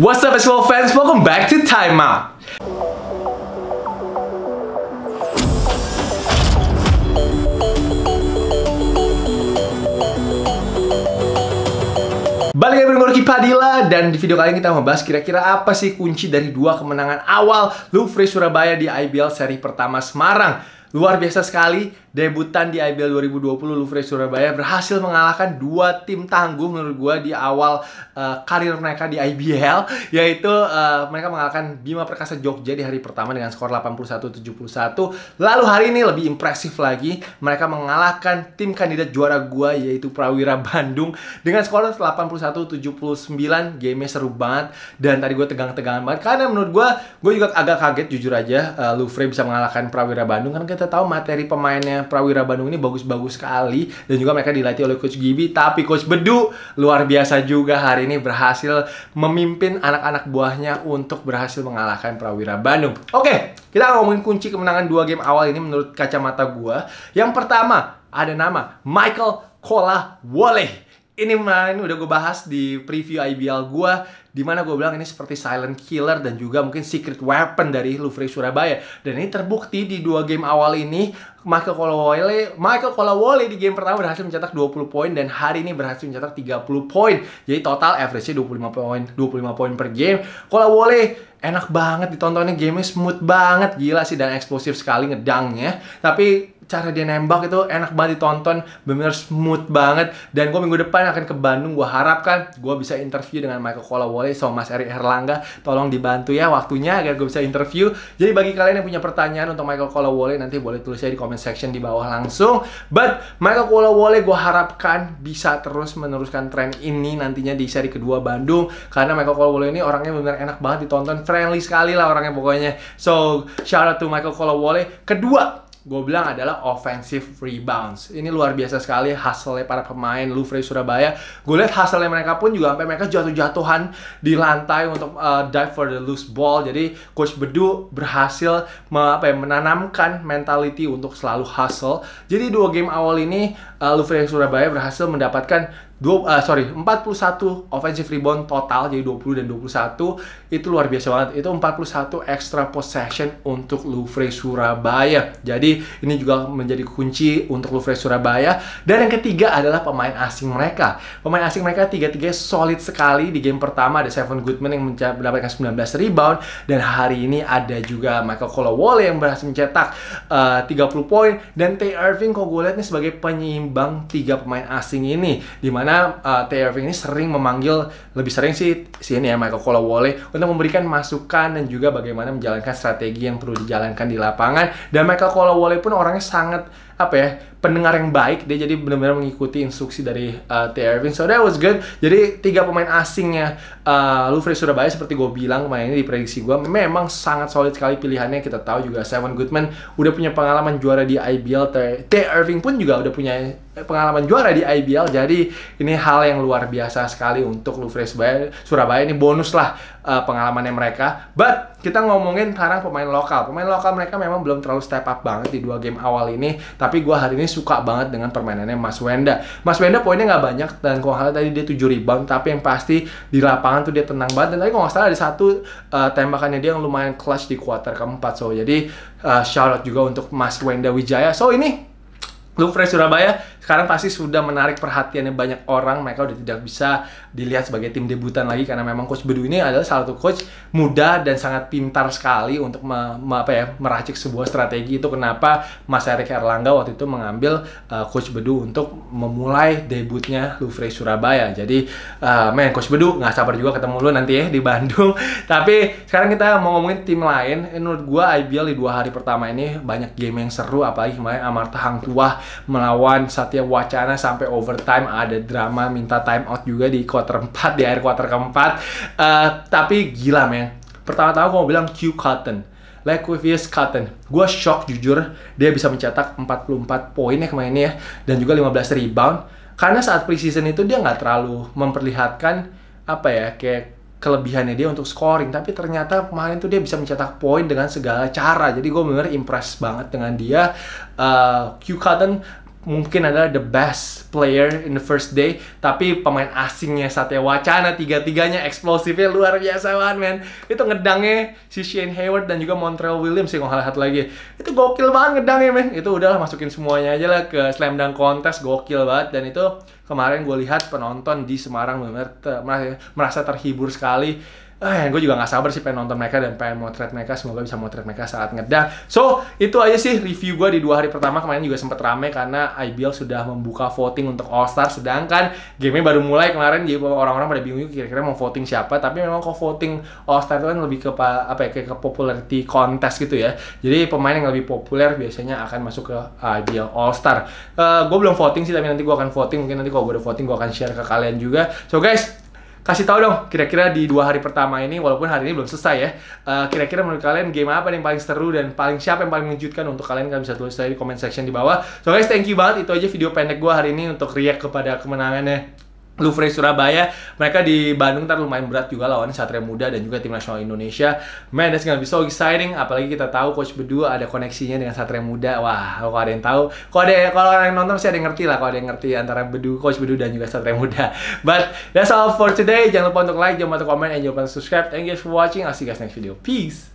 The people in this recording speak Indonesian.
What's up basketball fans? Welcome back to Time Out. Balik lagi dengan Gorky Padilla dan di video kali ini kita membahas kira-kira apa sih kunci dari dua kemenangan awal Louvre Surabaya di IBL seri pertama Semarang. Luar biasa sekali, debutan di IBL 2020 Louvre Surabaya berhasil mengalahkan dua tim tangguh menurut gue di awal uh, karir mereka di IBL yaitu uh, mereka mengalahkan Bima Perkasa Jogja di hari pertama dengan skor 81-71 lalu hari ini lebih impresif lagi mereka mengalahkan tim kandidat juara gue yaitu Prawira Bandung dengan skor 81-79 game seru banget dan tadi gue tegang-tegangan banget karena menurut gue gue juga agak kaget jujur aja uh, Louvre bisa mengalahkan Prawira Bandung kan kita tahu materi pemainnya Prawira Bandung ini bagus-bagus sekali dan juga mereka dilatih oleh Coach Gibi tapi Coach Bedu luar biasa juga hari ini berhasil memimpin anak-anak buahnya untuk berhasil mengalahkan Prawira Bandung. Oke, kita ngomongin kunci kemenangan dua game awal ini menurut kacamata gua. Yang pertama ada nama Michael Kola Wole ini main udah gue bahas di preview IBL gue di mana gue bilang ini seperti silent killer dan juga mungkin secret weapon dari Louvre Surabaya. Dan ini terbukti di dua game awal ini Michael Kolawole Michael Kolawole di game pertama berhasil mencetak 20 poin dan hari ini berhasil mencetak 30 poin. Jadi total average-nya 25 poin 25 poin per game. Kolawole enak banget ditontonnya gamenya smooth banget. Gila sih dan eksplosif sekali ngedangnya. Tapi cara dia nembak itu enak banget ditonton bener smooth banget. Dan gue minggu depan akan ke Bandung gue harapkan gue bisa interview dengan Michael Kolawole sama Mas Eri Erlangga tolong dibantu ya waktunya agar gue bisa interview. Jadi bagi kalian yang punya pertanyaan untuk Michael Kolawole nanti boleh tulis aja di comment section di bawah langsung. But Michael Kolawole gue harapkan bisa terus meneruskan tren ini nantinya di seri kedua Bandung. Karena Michael Kolawole ini orangnya bener enak banget ditonton. Friendly sekali lah orangnya pokoknya. So shout out to Michael Kolawole. Kedua gue bilang adalah offensive rebounds. Ini luar biasa sekali hasilnya para pemain Louvre Surabaya. Gue lihat hasilnya mereka pun juga sampai mereka jatuh-jatuhan di lantai untuk uh, dive for the loose ball. Jadi coach Bedu berhasil me, apa ya, menanamkan mentality untuk selalu hustle. Jadi dua game awal ini uh, Louvre Surabaya berhasil mendapatkan dua, uh, sorry, 41 offensive rebound total jadi 20 dan 21 itu luar biasa banget. Itu 41 extra possession untuk Louvre Surabaya. Jadi ini juga menjadi kunci untuk Louvre Surabaya. Dan yang ketiga adalah pemain asing mereka. Pemain asing mereka tiga-tiga solid sekali di game pertama ada Seven Goodman yang mendapatkan 19 rebound dan hari ini ada juga Michael Kolawole yang berhasil mencetak uh, 30 poin dan Tay Irving kok gue lihat nih sebagai penyeimbang tiga pemain asing ini di mana karena uh, Tay Irving ini sering memanggil lebih sering sih si ini ya Michael Kolawole untuk memberikan masukan dan juga bagaimana menjalankan strategi yang perlu dijalankan di lapangan. Dan Michael Kolawole pun orangnya sangat apa ya pendengar yang baik dia jadi benar-benar mengikuti instruksi dari uh, T. Irving. So that was good. Jadi tiga pemain asingnya uh, Louvre Surabaya seperti gue bilang kemarin ini di prediksi gue memang sangat solid sekali pilihannya. Kita tahu juga Seven Goodman udah punya pengalaman juara di IBL T. Irving pun juga udah punya pengalaman juara di IBL jadi ini hal yang luar biasa sekali untuk Surabaya. Surabaya ini bonus lah uh, pengalamannya mereka but kita ngomongin sekarang pemain lokal pemain lokal mereka memang belum terlalu step up banget di dua game awal ini tapi gue hari ini suka banget dengan permainannya Mas Wenda. Mas Wenda poinnya nggak banyak dan kalau nggak tadi dia 7 rebound, tapi yang pasti di lapangan tuh dia tenang banget. Dan tadi kalau nggak salah ada satu uh, tembakannya dia yang lumayan clutch di kuarter keempat. So jadi uh, shout out juga untuk Mas Wenda Wijaya. So ini Louvre Surabaya sekarang pasti sudah menarik perhatiannya banyak orang. Mereka udah tidak bisa dilihat sebagai tim debutan lagi karena memang coach Bedu ini adalah salah satu coach muda dan sangat pintar sekali untuk me, me, apa ya, meracik sebuah strategi. Itu kenapa Mas Erik Erlangga waktu itu mengambil uh, coach Bedu untuk memulai debutnya Louvre Surabaya. Jadi, uh, men coach Bedu nggak sabar juga ketemu lu nanti ya di Bandung. Tapi sekarang kita mau ngomongin tim lain. Menurut gua IBL di dua hari pertama ini banyak game yang seru apalagi kemarin Amarta Hang Tuah melawan setiap wacana sampai overtime. Ada drama minta time out juga di quarter 4 di akhir quarter keempat. Uh, tapi gila men. Pertama-tama gue mau bilang Q Cotton. Laquavius Cotton. Gue shock jujur. Dia bisa mencetak 44 poin ya kemarin ya dan juga 15 rebound. Karena saat preseason itu dia nggak terlalu memperlihatkan apa ya kayak kelebihannya dia untuk scoring tapi ternyata kemarin tuh dia bisa mencetak poin dengan segala cara. Jadi gue bener impress banget dengan dia. Uh, Q Cotton mungkin adalah the best player in the first day tapi pemain asingnya Satya Wacana tiga-tiganya eksplosifnya luar biasa banget men. Itu ngedangnya si Shane Hayward dan juga Montreal Williams sih satu lagi. Itu gokil banget ngedangnya men. Itu udahlah masukin semuanya aja lah ke slam dunk contest gokil banget. Dan itu kemarin gue lihat penonton di Semarang benar merasa terhibur sekali eh gue juga gak sabar sih pengen nonton mereka dan pengen motret mereka. Semoga bisa motret mereka saat ngedang. So itu aja sih review gue di dua hari pertama. Kemarin juga sempet rame karena IBL sudah membuka voting untuk All Star. Sedangkan gamenya baru mulai kemarin jadi orang-orang pada bingung kira-kira mau voting siapa. Tapi memang kok voting All Star itu kan lebih ke apa ya kayak ke popularity contest gitu ya. Jadi pemain yang lebih populer biasanya akan masuk ke IBL All Star. Uh, eh, gue belum voting sih tapi nanti gue akan voting. Mungkin nanti kalau gue udah voting gue akan share ke kalian juga. So guys kasih tahu dong kira-kira di dua hari pertama ini walaupun hari ini belum selesai ya kira kira-kira menurut kalian game apa yang paling seru dan paling siapa yang paling mengejutkan untuk kalian? Kalian bisa tulis di comment section di bawah. So guys thank you banget. Itu aja video pendek gue hari ini untuk react kepada kemenangannya Louvre Surabaya. Mereka di Bandung ntar lumayan berat juga lawan Satria Muda dan juga tim nasional Indonesia. Man that's gonna be so exciting. Apalagi kita tahu coach berdua ada koneksinya dengan Satria Muda. Wah kalau ada yang tahu kalau ada kalau orang yang nonton pasti ada yang ngerti lah kalau ada yang ngerti antara Bedu coach Bedu dan juga Satria Muda. But that's all for today. Jangan lupa untuk like jangan lupa untuk comment and jangan lupa untuk subscribe. Thank you for watching. I'll see you guys next video. Peace